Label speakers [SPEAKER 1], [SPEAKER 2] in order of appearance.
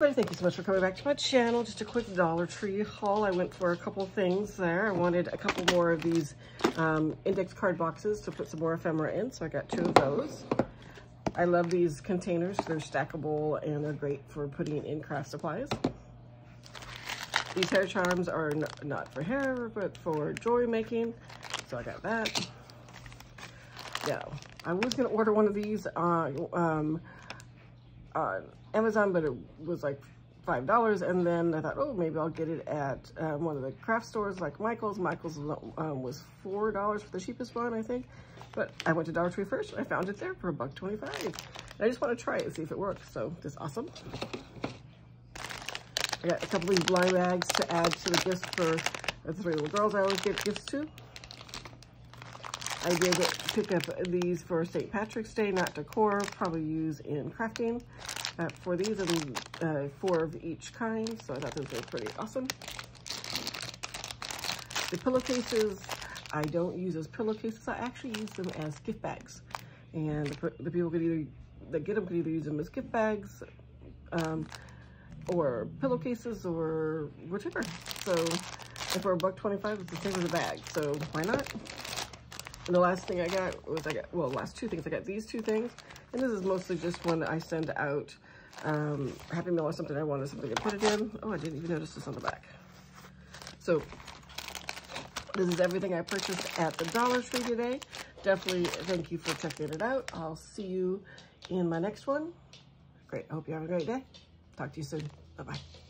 [SPEAKER 1] But thank you so much for coming back to my channel. Just a quick Dollar Tree haul. I went for a couple things there. I wanted a couple more of these um, index card boxes to put some more ephemera in, so I got two of those. I love these containers. They're stackable and they're great for putting in craft supplies. These hair charms are not for hair, but for jewelry making, so I got that. Yeah, I was gonna order one of these on um, on Amazon, but it was like $5. And then I thought, oh, maybe I'll get it at um, one of the craft stores like Michael's. Michael's um, was $4 for the cheapest one, I think. But I went to Dollar Tree first. I found it there for a buck 25. And I just want to try it and see if it works. So this is awesome. I got a couple of these blind bags to add to the gifts for the three little girls I always give gifts to. I did pick up these for St. Patrick's Day, not decor, probably use in crafting uh, for these and uh, four of each kind. So I thought those were pretty awesome. The pillowcases, I don't use as pillowcases. I actually use them as gift bags. And the, the people could either, that get them could either use them as gift bags um, or pillowcases or whichever. So and for a buck 25, it's the same as a bag. So why not? And the last thing I got was I got, well, last two things. I got these two things. And this is mostly just one I send out um, Happy Meal or something I wanted something to put it in. Oh, I didn't even notice this on the back. So this is everything I purchased at the Dollar Tree today. Definitely thank you for checking it out. I'll see you in my next one. Great. I hope you have a great day. Talk to you soon. Bye-bye.